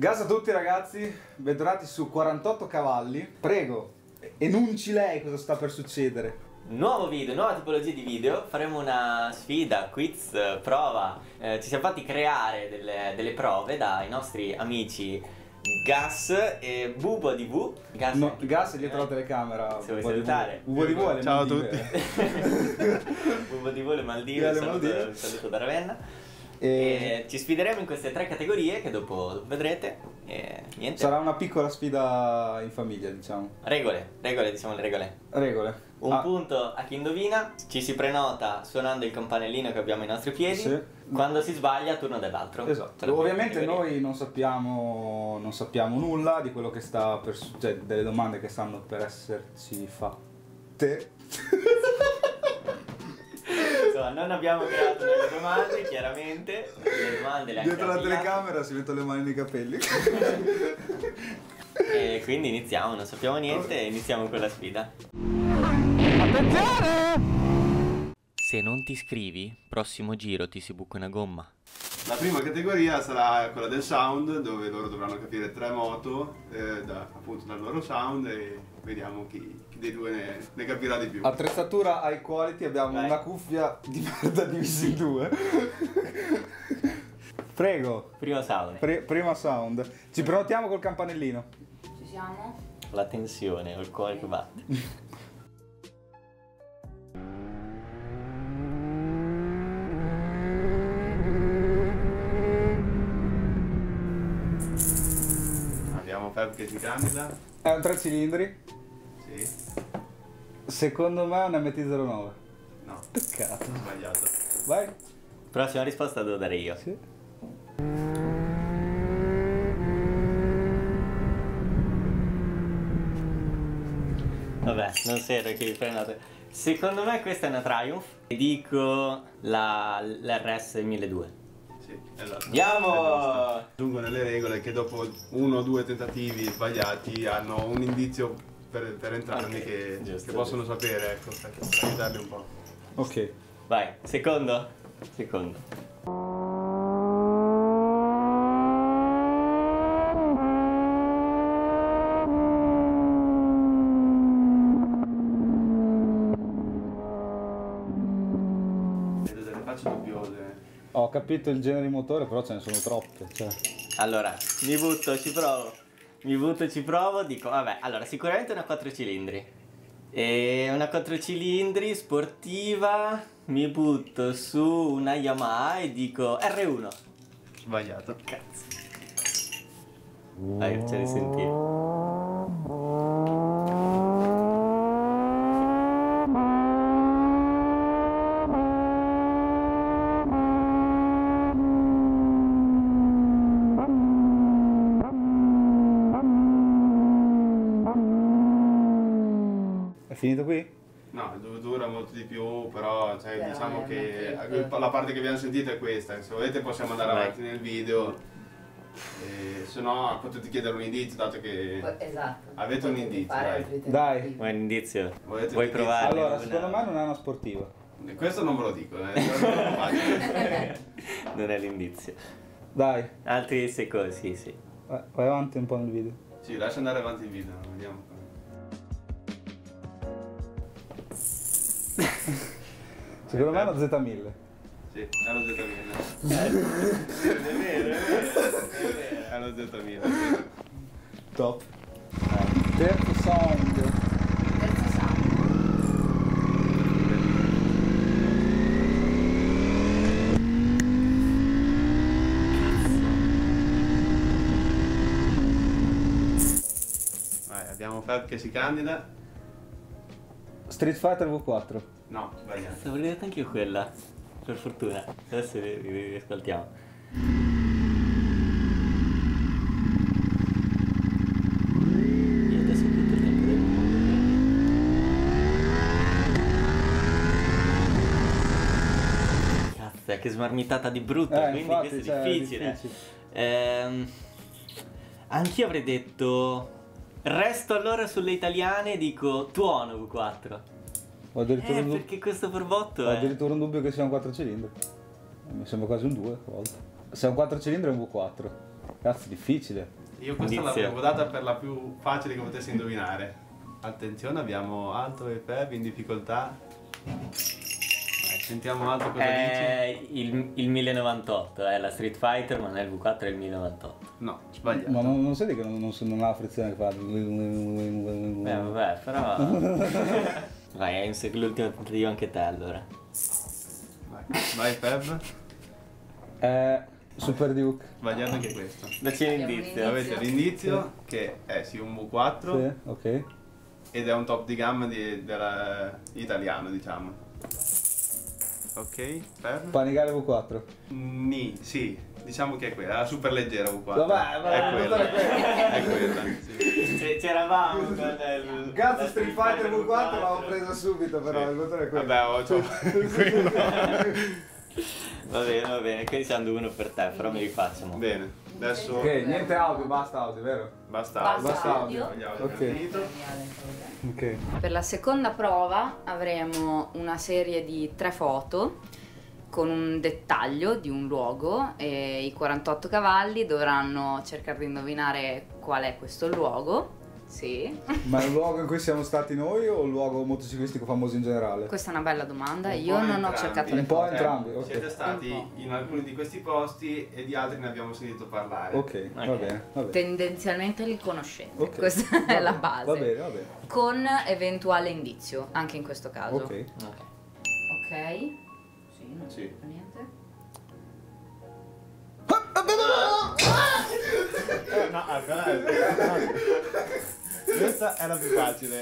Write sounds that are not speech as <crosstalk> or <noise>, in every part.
Gas a tutti ragazzi, bentornati su 48 cavalli. Prego, enunci lei cosa sta per succedere. Nuovo video, nuova tipologia di video, faremo una sfida, quiz, prova. Eh, ci siamo fatti creare delle, delle prove dai nostri amici Gas e Bubo di V. Gas, No, Gas è dietro la telecamera. Se vuoi salutare. Bubo di Bubo alle Ciao a Maldive. <laughs> Bubo di V, le Maldive, Alle un saluto, saluto da Ravenna. E E ci sfideremo in queste tre categorie che dopo, vedrete. E niente. sarà una piccola sfida in famiglia, diciamo. Regole, regole, diciamo le regole. Regole. Un Ah, punto a chi indovina, ci si prenota suonando il campanellino che abbiamo ai nostri piedi. Sì. Quando si sbaglia, turno dell'altro. Esatto. Ovviamente noi non sappiamo, non sappiamo nulla di quello che sta per su- cioè delle domande che stanno per esserci fatte. <laughs> Insomma, non abbiamo creato delle domande, chiaramente. Le domande le Dietro la telecamera si mettono le mani nei capelli. <laughs> E quindi iniziamo, non sappiamo niente e iniziamo con la sfida. Se non ti iscrivi, prossimo giro ti si buca una gomma. La prima categoria sarà quella del sound, dove loro dovranno capire tre moto eh, da- appunto dal loro sound e vediamo chi, chi dei due ne, ne capirà di più. Attrezzatura high quality, abbiamo Vai. una cuffia di merda divisa in due. <laughs> Prego, Primo sound. pri- prima sound. Ci prenotiamo col campanellino. Ci siamo? La tensione, ho il cuore che batte. <laughs> Fab che si candida. È un tre cilindri. Sì. Secondo me è un MT-09. No, Peccato. sbagliato. Vai. Prossima risposta devo dare io. Sì. Vabbè, non sero che vi prendete. Secondo me questa è una Triumph. E dico la, l'RS 1200. Esatto. Andiamo! Aggiungo nelle regole che dopo uno o due tentativi sbagliati hanno un indizio per, per entrambi Ok, che, giusto, che possono sapere, ecco, per aiutarli un po'. Ok. Vai, secondo? Secondo. Capito il genere di motore, però ce ne sono troppe. Cioè. Allora, mi butto, ci provo. Mi butto, ci provo, dico, vabbè, allora, sicuramente una 4 cilindri. E una 4 cilindri sportiva, mi butto su una Yamaha e dico R1. Sbagliato. Cazzo. Vai, facciamo sentire. Finito qui? No, du- dura molto di più, però cioè, Però diciamo che la parte che abbiamo sentito è questa. Se volete possiamo andare avanti nel video. E se no potete chiedere un indizio, dato che Esatto. Avete un indizio, dai. Dai. un indizio? Volete Vuoi provare? allora, una? secondo me non è una sportiva. questo non ve lo dico, eh. <laughs> <laughs> non è l'indizio. Dai, Altri secondi, sì, sì. vai vai avanti un po' nel video. sì, lascia andare avanti il video, vediamo. Secondo me è una Z1000. Sì, è lo Z1000. È vero, è vero, È lo Z1000. Top. Terzo sound. Terzo sound. Vai, abbiamo Fab che si candida. Street Fighter V4. No, sbagliato. Stavo vedendo anche io quella. Per fortuna. Adesso vi, vi- vi ascoltiamo. Io adesso tutto il tempo del mondo. Cazzo, che smarmitata di brutto, Eh, quindi infatti, questo è cioè, difficile. difficile. Ehm, anch'io avrei detto. Resto allora sulle italiane e dico tuono V4. Ho addirittura, Eh, un, perché questo forbotto ho è. addirittura un dubbio che sia un 4 cilindri. Mi sembra quasi un 2 a volte. Se è un 4 cilindri è un V4. Cazzo, difficile. Io questa l'avevo data per la più facile che potessi indovinare. Attenzione, abbiamo Alto e Feb in difficoltà. Vai, sentiamo Alto cosa È il, il 1098, è la Street Fighter, ma non è il V4, è il 1098. dice. No, sbagliato. Ma non, non sai che non, non, non ha la frizione che fa. Beh, vabbè, però... <laughs> Vai, sec- l'ultimo tentativo anche te allora. Vai, vai Feb. Eh, Super Duke. Sbagliato anche questo. Dacci un Abbiamo indizio. un Avete l'indizio che è sì un V4 Sì, ok. ed è un top di gamma di, della, italiano, diciamo. Ok, Feb. Panigale V4. Ni, sì, diciamo che è quella, la super leggera V4. Vabbè, vabbè, è quella. è quella. È quella, sì. C- C'eravamo con il... Cazzo, Street Fighter V4 l'avevo preso subito, però Sì. il motore è quello. Vabbè, ho c'ho quello. <laughs> Va bene, va bene, quindi siamo due uno per te, però mi rifaccio. Bene, adesso Ok, niente audio, basta audio, vero? basta. Basta Basta audio. audio. Vogliamo Ok. finito. Ok. Per la seconda prova avremo una serie di tre foto con un dettaglio di un luogo e i 48 cavalli dovranno cercare di indovinare qual è questo luogo. Sì. Ma è un luogo in cui siamo stati noi o un luogo motociclistico famoso in generale? Questa è una bella domanda. Un Io po' non ho entrambi. cercato Un le po' foto. Cioè, entrambi, ok. Siete stati Un po'. in alcuni di questi posti e di altri ne abbiamo sentito parlare. Ok, va Ok. bene, va bene. Tendenzialmente li conoscete, Ok. questa Va è la bene, base. Va bene, va bene. Con eventuale indizio, anche in questo caso. Ok. Ok. Ok. Sì, non Sì. c'è niente. No, Questa è la più facile.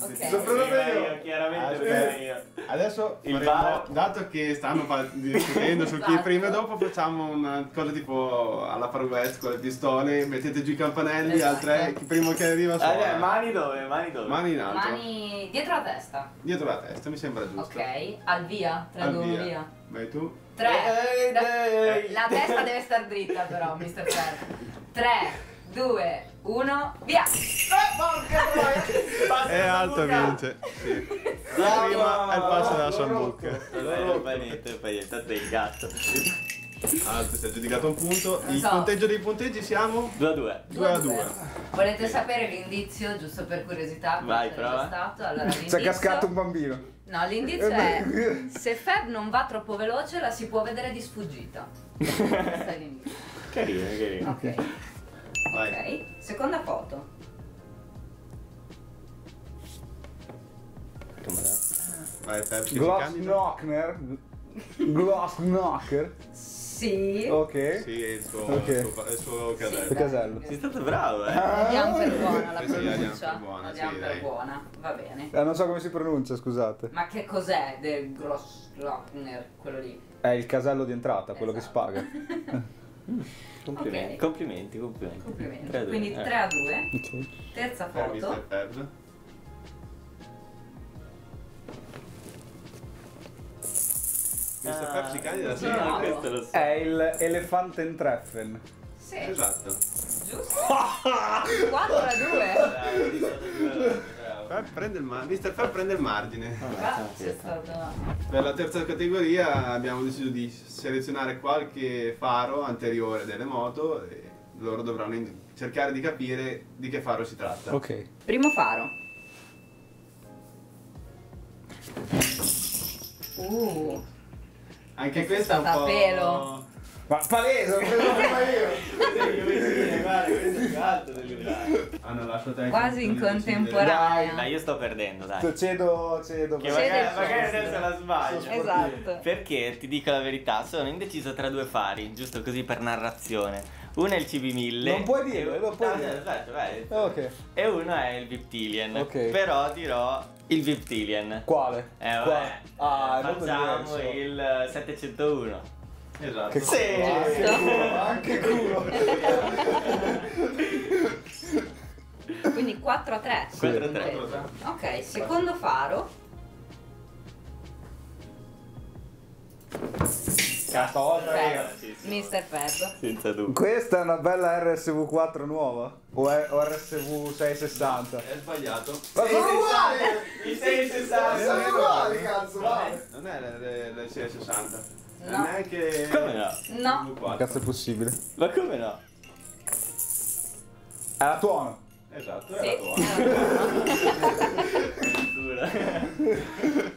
Ok. Sono pronto io. chiaramente Aspetta. io. Adesso Il faremo- dato che stanno <laughs> discutendo su chi Esatto. prima e dopo facciamo una cosa tipo alla Far West con le pistole, mettete giù i campanelli Esatto. al 3, chi primo che arriva suona. eh, mani dove? Mani dove? Mani in alto. Mani dietro la testa. Dietro la testa, mi sembra giusto. Ok. Al via. 3, Al 2, via. via. Vai tu. 3. Ehi, ehi. La testa deve star dritta però, Mr. Fer. 3, 2, 1, via! È alto vince. Sì. La prima è il passo della Sambuca. Non fa niente, fa niente, tanto il gatto. Alto si è aggiudicato un punto. Il so. punteggio dei punteggi siamo 2 a 2. 2 a 2. Volete sapere l'indizio, giusto per curiosità? Vai, prova. Stato? Allora, <laughs> C'è cascato un bambino. No, l'indizio è <laughs> se Feb non va troppo veloce la si può vedere di sfuggita. <laughs> Questo è l'indizio. Carino, carino. Ok. Vai. Ok. Seconda foto. Come no? Vai si Gloss? Knocker. Gloss Knocker. Sì. Ok. Sì, è il suo, Ok. il suo, il suo casello. Il casello. Sei stato bravo, eh. La diamo per buona la Sì, sì, pronuncia. per buona, sì, per buona, va bene. Eh, non so come si pronuncia, scusate. Ma che cos'è del Grossglockner, quello lì? È il casello di entrata, quello che si Esatto. <laughs> paga. Complimenti, Ok. complimenti, complimenti. Complimenti. Tre a due, Quindi eh. 3 a 2. Ok. Terza foto. Mr. Fab si candida? Sì. No, questo lo so. È il Elefantentreffen. Sì, Esatto. giusto? 4 a 2. Fab prende il mar- Mr. Fab prende il margine. C'è stata... Per la terza categoria abbiamo deciso di selezionare qualche faro anteriore delle moto e loro dovranno in- cercare di capire di che faro si tratta. Ok. Primo faro. Uh, Anche Questa questa è un sta a po'... pelo. Ma palese, l'ho preso prima io. Hanno lasciato quasi in contemporanea. Dai, io sto perdendo, dai. Cedo, cedo. Che magari, adesso la sbaglio. Esatto. Perché ti dico la verità, sono indeciso tra due fari, giusto così per narrazione. Uno è il CB1000. Non puoi dirlo, non puoi Ah, dirlo. Aspetta, vai. Ok. E uno è il Viptilian. Ok. Però dirò il Viptilian. Quale? Eh, Qua. vabbè. Ah, è molto Facciamo il 701. Esatto. Che Sì. Anche culo, anche culo. Quindi 4 a 3. 4 a 3. Ok, secondo faro. Cazzo, Ferro. Mr. Ferro. Senza dubbio. Questa è una bella RSV4 nuova? O, è, o RSV 660? È sbagliato. Ma sono uguali! I 660. Sono uguali, cazzo, vai! Non è le 660. No. Neanche Come no? No. V4. Cazzo è possibile? Ma come no? È la tuono. Esatto, Sì. è la.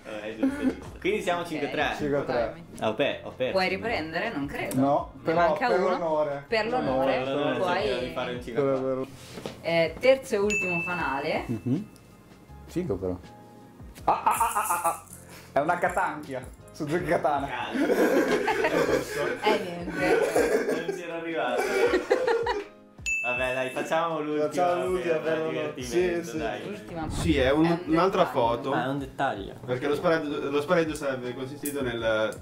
Vabbè, giusto, giusto. Quindi siamo 5-3. 5-3. Ah, ho pe- ho perso. Puoi riprendere? Non credo. No, però manca per uno. l'onore. Per l'onore. Puoi- fare un 5 Eh, terzo e ultimo fanale. 5 però. Ah, ah, ah, ah, ah. È una catanchia. Su due katana. Eh niente. Non c'ero arrivato. Vabbè, dai, facciamo l'ultima. Facciamo l'ultima, per per Sì, sì. dai. L'ultima Sì, è un- un un'altra foto. Ah, è un dettaglio. Perché lo spareggio, lo spareggio sarebbe consistito nel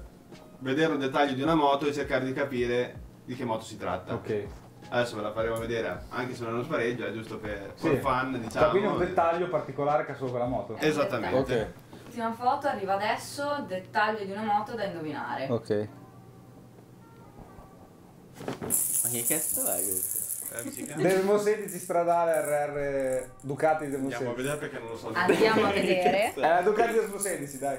vedere un dettaglio di una moto e cercare di capire di che moto si tratta. Ok. Adesso ve la faremo vedere, anche se non è uno spareggio, è giusto per, Sì. fun, diciamo. Cioè, quindi un dettaglio particolare che ha solo quella moto. Eh. Esattamente. Ok. L'ultima foto arriva adesso, dettaglio di una moto da indovinare. Ok. Ma che cazzo è questo? Eh, chiama? Delmo 16 stradale RR Ducati Delmo Andiamo a 16. vedere perché non lo so. Andiamo a <laughs> vedere. È la Ducati Delmo 16, dai.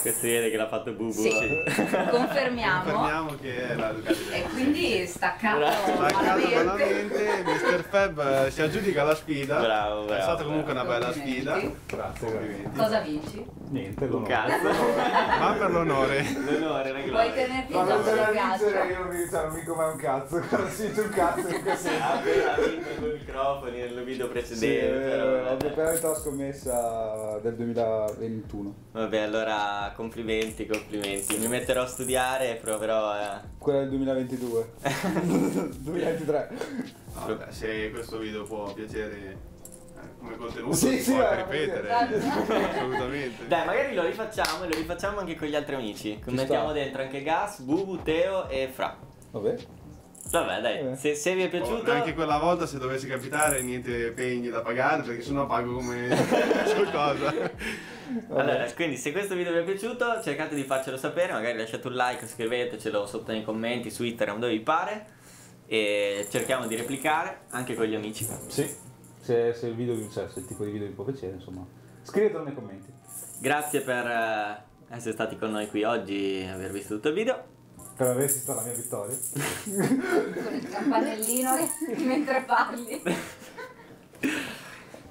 Questo vede che l'ha fatto Bubu. Sì. <laughs> Confermiamo. Confermiamo che è la Ducati E quindi staccato malamente. malamente, Mr. Fab eh, si aggiudica la sfida. Bravo, È bravo, stata comunque una bella sfida. Grazie. Complimenti. Cosa vinci? Niente, Un l'onore. cazzo. <laughs> Ma per l'onore. L'onore, Puoi gloria. tenerti Ma non te la vincere, io non mi, cioè, non mi come un cazzo. <laughs> Dice un cazzo in senso? Ha appena vinto con i microfoni nel video Sì, precedente. però eh, ho appena vinto la scommessa del 2021. Vabbè, allora complimenti, complimenti. Mi metterò a studiare e proverò a... Quella del 2022. 2023. No, vabbè, se questo video può piacere eh, come contenuto, Sì, si sì, può ripetere. Assolutamente. Dai, magari lo rifacciamo e lo rifacciamo anche con gli altri amici. Mettiamo sta. dentro anche Gas, Bubu, Teo e Fra. Vabbè. Vabbè, dai, se, se vi è Oh, piaciuto... anche quella volta se dovesse capitare niente pegni da pagare perché sennò pago come <laughs> qualcosa. Allora, quindi se questo video vi è piaciuto cercate di farcelo sapere, magari lasciate un like, scrivetecelo sotto nei commenti, su Instagram, dove vi pare e cerchiamo di replicare anche con gli amici. Sì. Se, se il video vi cioè, se il tipo di video vi può piacere, insomma. Scrivetelo nei commenti. Grazie per eh, essere stati con noi qui oggi e aver visto tutto il video. Per aver visto la mia vittoria. <laughs> Con il campanellino <laughs> mentre parli.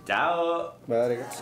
Ciao! Beh ragazzi.